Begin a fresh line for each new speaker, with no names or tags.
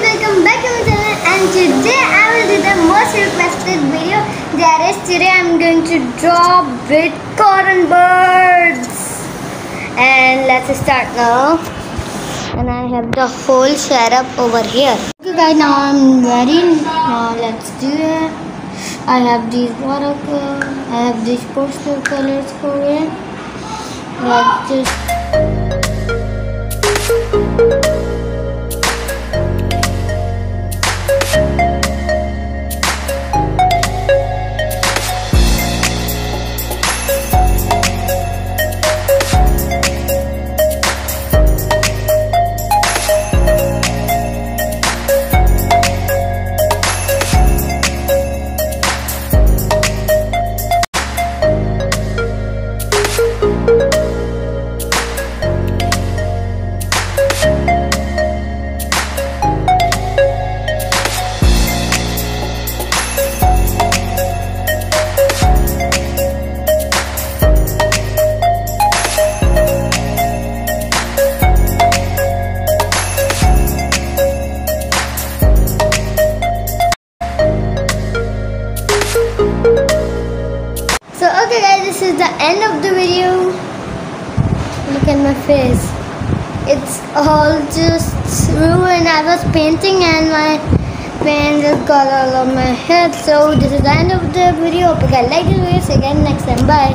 guys, welcome back to my channel and today I will do the most requested video that is today I'm going to draw bitcoin birds. And let's start now. And I have the whole setup over here. Okay guys now I'm ready. Now let's do it. I have these watercolor I have these poster colors for it. Let's just Guys, this is the end of the video. Look at my face. It's all just ruined. I was painting and my paint just got all on my head. So this is the end of the video. Hope you guys like this video. See you again next time. Bye.